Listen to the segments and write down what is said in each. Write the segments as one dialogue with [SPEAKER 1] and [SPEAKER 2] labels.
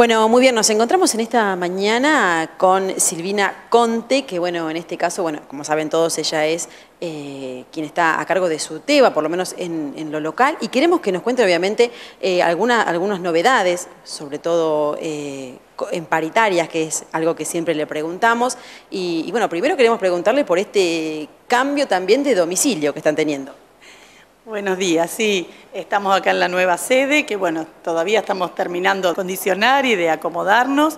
[SPEAKER 1] Bueno, muy bien, nos encontramos en esta mañana con Silvina Conte, que bueno, en este caso, bueno, como saben todos, ella es eh, quien está a cargo de su TEBA, por lo menos en, lo local, y queremos que nos cuente obviamente eh, algunas novedades, sobre todo eh, en paritarias, que es algo que siempre le preguntamos, y, y bueno, primero queremos preguntarle por este cambio también de domicilio que están teniendo.
[SPEAKER 2] Buenos días, sí, estamos acá en la nueva sede, que bueno, todavía estamos terminando de condicionar y de acomodarnos,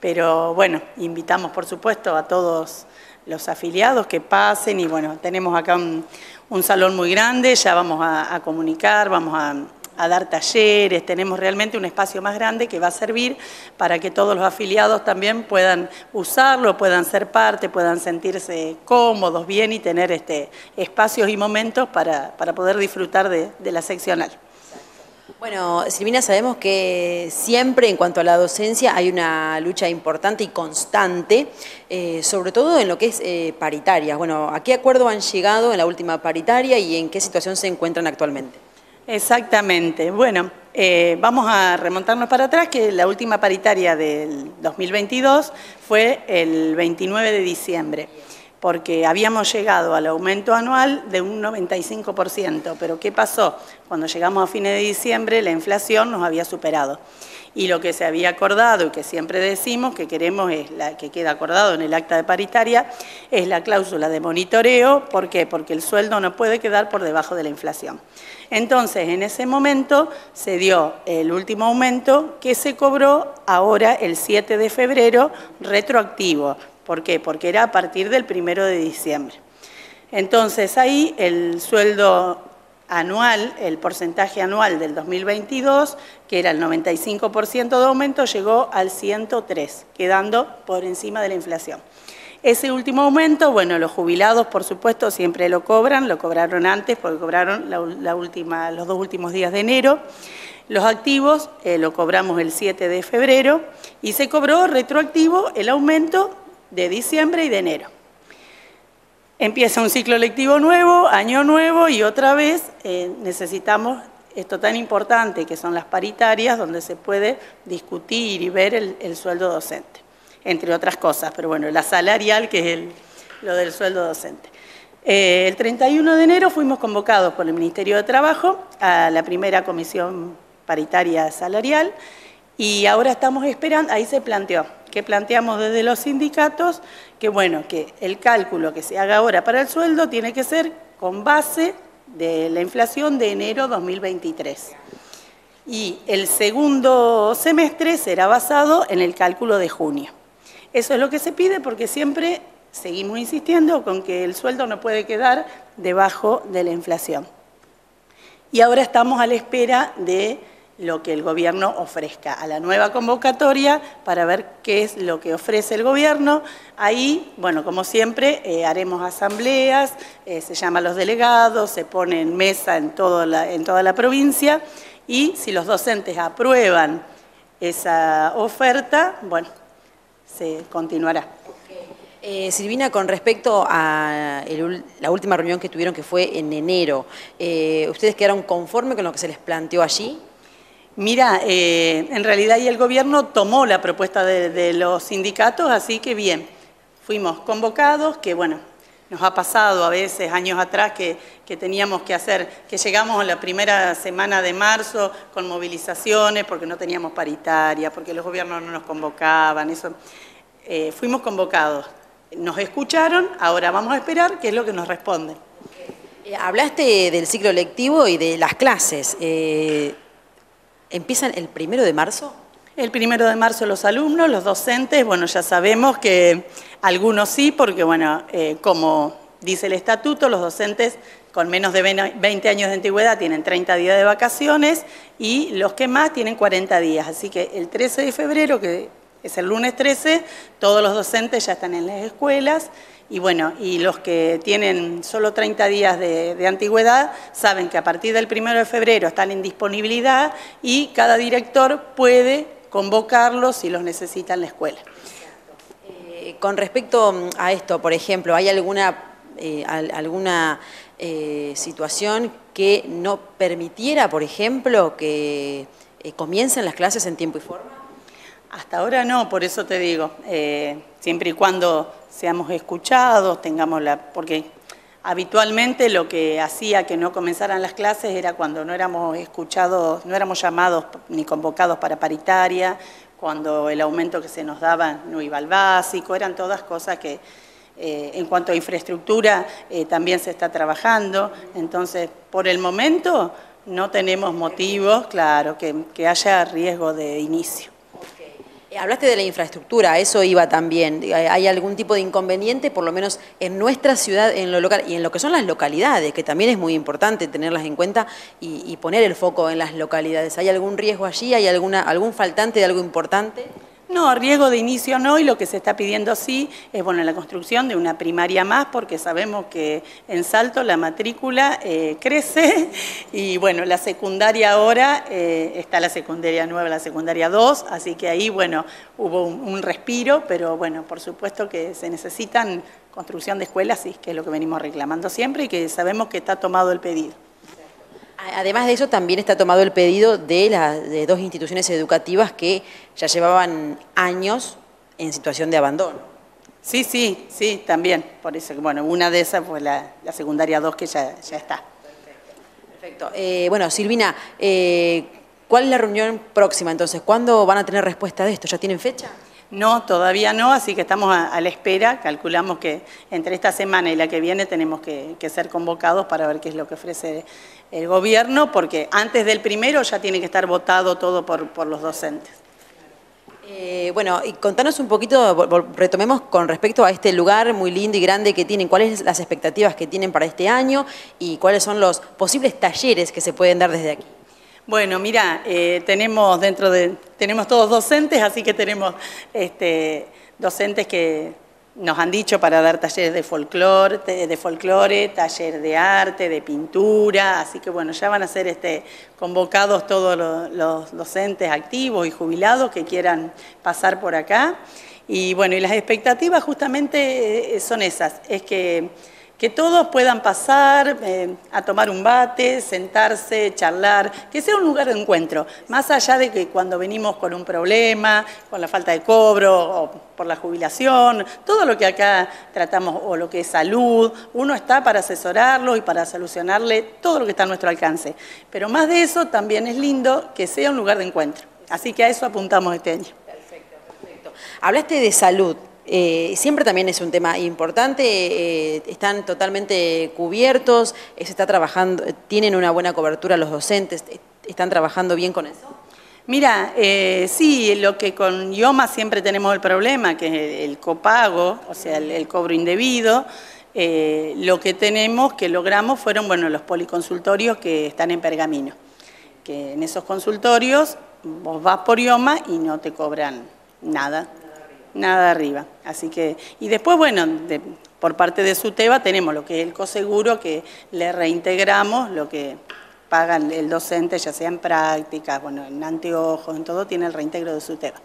[SPEAKER 2] pero bueno, invitamos por supuesto a todos los afiliados que pasen y bueno, tenemos acá un, salón muy grande, ya vamos a comunicar, vamos a, a dar talleres, tenemos realmente un espacio más grande que va a servir para que todos los afiliados también puedan usarlo, puedan ser parte, puedan sentirse cómodos, bien y tener este, espacios y momentos para, poder disfrutar de, la seccional.
[SPEAKER 1] Bueno, Silvina, sabemos que siempre en cuanto a la docencia hay una lucha importante y constante, eh, sobre todo en lo que es eh, paritaria. Bueno, ¿a qué acuerdo han llegado en la última paritaria y en qué situación se encuentran actualmente?
[SPEAKER 2] Exactamente. Bueno, eh, vamos a remontarnos para atrás, que la última paritaria del 2022 fue el 29 de diciembre, porque habíamos llegado al aumento anual de un 95%, pero ¿qué pasó? Cuando llegamos a fines de diciembre la inflación nos había superado y lo que se había acordado y que siempre decimos que queremos es la que queda acordado en el acta de paritaria es la cláusula de monitoreo, ¿por qué? Porque el sueldo no puede quedar por debajo de la inflación. Entonces, en ese momento se dio el último aumento que se cobró ahora el 7 de febrero retroactivo. ¿Por qué? Porque era a partir del 1 de diciembre. Entonces ahí el sueldo anual, el porcentaje anual del 2022, que era el 95% de aumento, llegó al 103, quedando por encima de la inflación. Ese último aumento, bueno, los jubilados, por supuesto, siempre lo cobran, lo cobraron antes porque cobraron la, última, los dos últimos días de enero. Los activos eh, lo cobramos el 7 de febrero y se cobró retroactivo el aumento de diciembre y de enero. Empieza un ciclo lectivo nuevo, año nuevo y otra vez eh, necesitamos esto tan importante que son las paritarias donde se puede discutir y ver el, sueldo docente, entre otras cosas, pero bueno, la salarial que es lo del sueldo docente. Eh, el 31 de enero fuimos convocados por el Ministerio de Trabajo a la primera comisión paritaria salarial y ahora estamos esperando, ahí se planteó, que planteamos desde los sindicatos, que bueno, que el cálculo que se haga ahora para el sueldo tiene que ser con base de la inflación de enero 2023. Y el segundo semestre será basado en el cálculo de junio. Eso es lo que se pide porque siempre seguimos insistiendo con que el sueldo no puede quedar debajo de la inflación. Y ahora estamos a la espera de lo que el gobierno ofrezca, a la nueva convocatoria para ver qué es lo que ofrece el gobierno. Ahí, bueno, como siempre, eh, haremos asambleas, eh, se llaman los delegados, se pone en mesa en, en toda la provincia y si los docentes aprueban esa oferta, bueno, se continuará.
[SPEAKER 1] Eh, Silvina, con respecto a la última reunión que tuvieron, que fue en enero, ¿ustedes quedaron conformes con lo que se les planteó allí?
[SPEAKER 2] Mira, eh, en realidad y el gobierno tomó la propuesta de, los sindicatos, así que bien, fuimos convocados, que bueno, nos ha pasado a veces, años atrás, que, teníamos que hacer, que llegamos a la primera semana de marzo con movilizaciones porque no teníamos paritaria, porque los gobiernos no nos convocaban, eso. Eh, fuimos convocados, nos escucharon, ahora vamos a esperar qué es lo que nos responden.
[SPEAKER 1] Eh, hablaste del ciclo lectivo y de las clases. ¿Empiezan el primero de marzo?
[SPEAKER 2] El primero de marzo los alumnos, los docentes, bueno, ya sabemos que algunos sí, porque bueno, eh, como dice el estatuto, los docentes con menos de 20 años de antigüedad tienen 30 días de vacaciones y los que más tienen 40 días. Así que el 13 de febrero, que es el lunes 13, todos los docentes ya están en las escuelas y bueno, y los que tienen solo 30 días de, antigüedad saben que a partir del 1 de febrero están en disponibilidad y cada director puede convocarlos si los necesita en la escuela.
[SPEAKER 1] Eh, con respecto a esto, por ejemplo, ¿hay alguna, eh, alguna eh, situación que no permitiera, por ejemplo, que comiencen las clases en tiempo y forma?
[SPEAKER 2] Hasta ahora no, por eso te digo, eh, siempre y cuando seamos escuchados, tengamos la... porque habitualmente lo que hacía que no comenzaran las clases era cuando no éramos escuchados, no éramos llamados ni convocados para paritaria, cuando el aumento que se nos daba no iba al básico, eran todas cosas que eh, en cuanto a infraestructura eh, también se está trabajando, entonces por el momento no tenemos motivos, claro, que haya riesgo de inicio.
[SPEAKER 1] Eh, hablaste de la infraestructura, eso iba también. Eh, ¿Hay algún tipo de inconveniente, por lo menos en nuestra ciudad, en lo local y en lo que son las localidades, que también es muy importante tenerlas en cuenta y, poner el foco en las localidades? ¿Hay algún riesgo allí? ¿Hay alguna, algún faltante de algo importante?
[SPEAKER 2] No, riesgo de inicio no, y lo que se está pidiendo sí es bueno, la construcción de una primaria más, porque sabemos que en Salto la matrícula eh, crece, y bueno, la secundaria ahora eh, está la secundaria nueva, la secundaria 2, así que ahí, bueno, hubo un, respiro, pero bueno, por supuesto que se necesitan construcción de escuelas, sí, que es lo que venimos reclamando siempre y que sabemos que está tomado el pedido.
[SPEAKER 1] Además de eso, también está tomado el pedido de, de dos instituciones educativas que ya llevaban años en situación de abandono.
[SPEAKER 2] Sí, sí, sí, también. Por eso, bueno, una de esas fue la, secundaria 2 que ya, ya está.
[SPEAKER 1] Perfecto. Eh, bueno, Silvina, eh, ¿cuál es la reunión próxima entonces? ¿Cuándo van a tener respuesta de esto? ¿Ya tienen fecha?
[SPEAKER 2] No, todavía no, así que estamos a, la espera. Calculamos que entre esta semana y la que viene tenemos que, ser convocados para ver qué es lo que ofrece el gobierno, porque antes del primero ya tiene que estar votado todo por, los docentes.
[SPEAKER 1] Eh, bueno, y contanos un poquito, retomemos con respecto a este lugar muy lindo y grande que tienen, cuáles son las expectativas que tienen para este año y cuáles son los posibles talleres que se pueden dar desde aquí.
[SPEAKER 2] Bueno, mira, eh, tenemos dentro de, tenemos todos docentes, así que tenemos este, docentes que nos han dicho para dar talleres de folclore, de folclore, taller de arte, de pintura, así que bueno, ya van a ser este, convocados todos los, docentes activos y jubilados que quieran pasar por acá. Y bueno, y las expectativas justamente eh, son esas, es que que todos puedan pasar eh, a tomar un bate, sentarse, charlar, que sea un lugar de encuentro, más allá de que cuando venimos con un problema, con la falta de cobro o por la jubilación, todo lo que acá tratamos o lo que es salud, uno está para asesorarlo y para solucionarle todo lo que está a nuestro alcance. Pero más de eso también es lindo que sea un lugar de encuentro. Así que a eso apuntamos este año. Perfecto,
[SPEAKER 1] perfecto. Hablaste de salud. Eh, siempre también es un tema importante, eh, están totalmente cubiertos, se está trabajando, tienen una buena cobertura los docentes, ¿están trabajando bien con eso?
[SPEAKER 2] Mira, eh, sí, lo que con IOMA siempre tenemos el problema, que es el copago, o sea, el, cobro indebido, lo que tenemos, que logramos, fueron bueno, los policonsultorios que están en pergamino, que en esos consultorios vos vas por IOMA y no te cobran nada, nada arriba. Así que, y después, bueno, por parte de SUTEBA tenemos lo que es el coseguro, que le reintegramos lo que pagan el docente, ya sea en prácticas, bueno, en anteojos, en todo, tiene el reintegro de SUTEBA.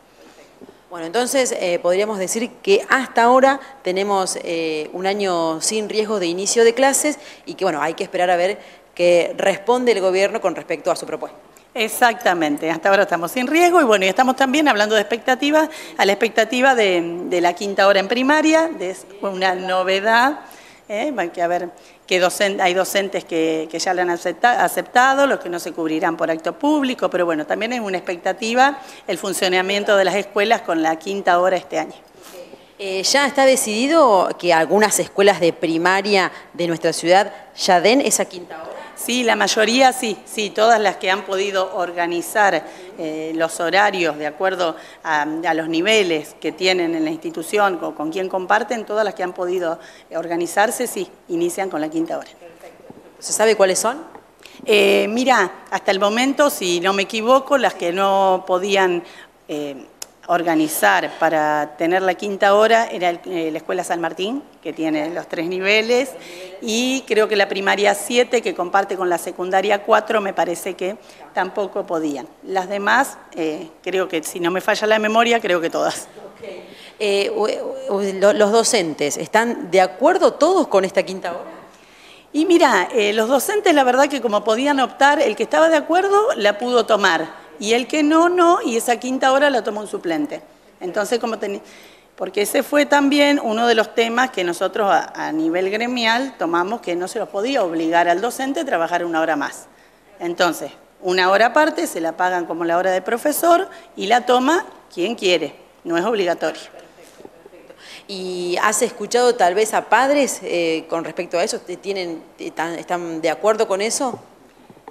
[SPEAKER 1] Bueno, entonces eh, podríamos decir que hasta ahora tenemos eh, un año sin riesgo de inicio de clases y que, bueno, hay que esperar a ver qué responde el gobierno con respecto a su propuesta.
[SPEAKER 2] Exactamente, hasta ahora estamos sin riesgo y bueno, y estamos también hablando de expectativas, a la expectativa de, la quinta hora en primaria, de una novedad, ¿eh? que ver, que hay docentes que, ya la han aceptado, los que no se cubrirán por acto público, pero bueno, también es una expectativa el funcionamiento de las escuelas con la quinta hora este año.
[SPEAKER 1] Eh, ¿Ya está decidido que algunas escuelas de primaria de nuestra ciudad ya den esa quinta hora?
[SPEAKER 2] Sí, la mayoría sí, sí, todas las que han podido organizar eh, los horarios de acuerdo a, los niveles que tienen en la institución o con quien comparten, todas las que han podido organizarse, sí, inician con la quinta hora.
[SPEAKER 1] ¿Se sabe cuáles son?
[SPEAKER 2] Eh, mira, hasta el momento, si no me equivoco, las que no podían eh, organizar para tener la quinta hora era eh, la Escuela San Martín, que tiene los tres niveles, y creo que la primaria 7, que comparte con la secundaria 4, me parece que tampoco podían. Las demás, eh, creo que, si no me falla la memoria, creo que todas.
[SPEAKER 1] Eh, los docentes, ¿están de acuerdo todos con esta quinta hora?
[SPEAKER 2] Y mira, los docentes la verdad que como podían optar, el que estaba de acuerdo la pudo tomar y el que no, no, y esa quinta hora la toma un suplente. Entonces, como porque ese fue también uno de los temas que nosotros a, nivel gremial tomamos que no se los podía obligar al docente a trabajar una hora más. Entonces, una hora aparte se la pagan como la hora de profesor y la toma quien quiere, no es obligatorio.
[SPEAKER 1] ¿Y has escuchado tal vez a padres eh, con respecto a eso? ¿Tienen, están, de acuerdo con eso?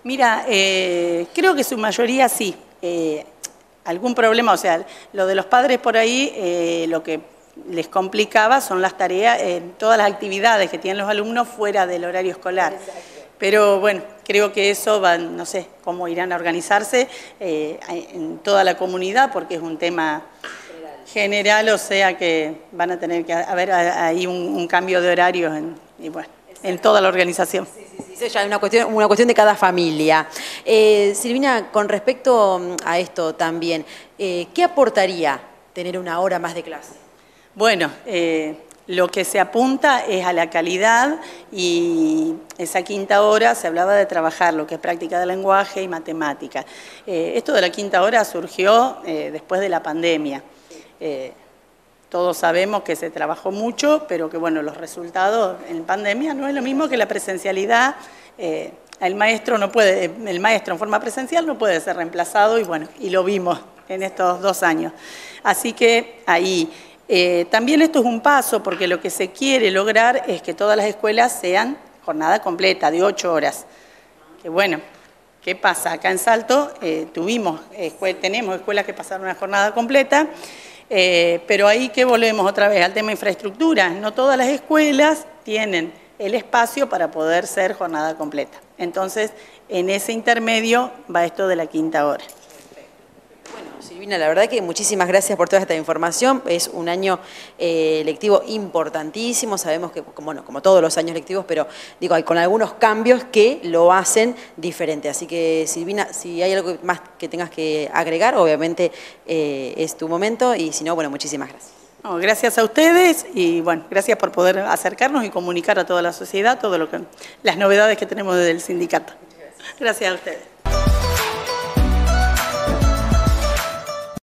[SPEAKER 2] Mira, eh, creo que su mayoría sí. Eh, algún problema, o sea, lo de los padres por ahí, lo que les complicaba son las tareas, todas las actividades que tienen los alumnos fuera del horario escolar. Pero bueno, creo que eso va, no sé cómo irán a organizarse en toda la comunidad, porque es un tema general, o sea que van a tener que haber ahí un, cambio de horarios en, en toda la organización.
[SPEAKER 1] Sí, sí, sí, ya una cuestión, una cuestión de cada familia. Eh, Silvina, con respecto mm, a esto también, eh, ¿qué aportaría tener una hora más de clase?
[SPEAKER 2] Bueno, eh, lo que se apunta es a la calidad y esa quinta hora se hablaba de trabajar lo que es práctica de lenguaje y matemática. esto de la quinta hora surgió después de la pandemia. Eh, todos sabemos que se trabajó mucho, pero que bueno, los resultados en pandemia no es lo mismo que la presencialidad. Eh, el maestro no puede, el maestro en forma presencial no puede ser reemplazado y bueno, y lo vimos en estos dos años. Así que ahí eh, también esto es un paso porque lo que se quiere lograr es que todas las escuelas sean jornada completa de ocho horas. Que bueno, ¿qué pasa? Acá en Salto tuvimos, tenemos escuelas que pasaron una jornada completa. Eh, pero ahí que volvemos otra vez al tema de infraestructura. No todas las escuelas tienen el espacio para poder ser jornada completa. Entonces, en ese intermedio va esto de la quinta hora.
[SPEAKER 1] Silvina, la verdad que muchísimas gracias por toda esta información. Es un año eh, lectivo importantísimo. Sabemos que, bueno, como todos los años lectivos, pero digo, hay con algunos cambios que lo hacen diferente. Así que, Silvina, si hay algo más que tengas que agregar, obviamente eh, es tu momento. Y si no, bueno, muchísimas gracias.
[SPEAKER 2] gracias a ustedes y bueno, gracias por poder acercarnos y comunicar a toda la sociedad todo lo que las novedades que tenemos desde el sindicato. Gracias a ustedes.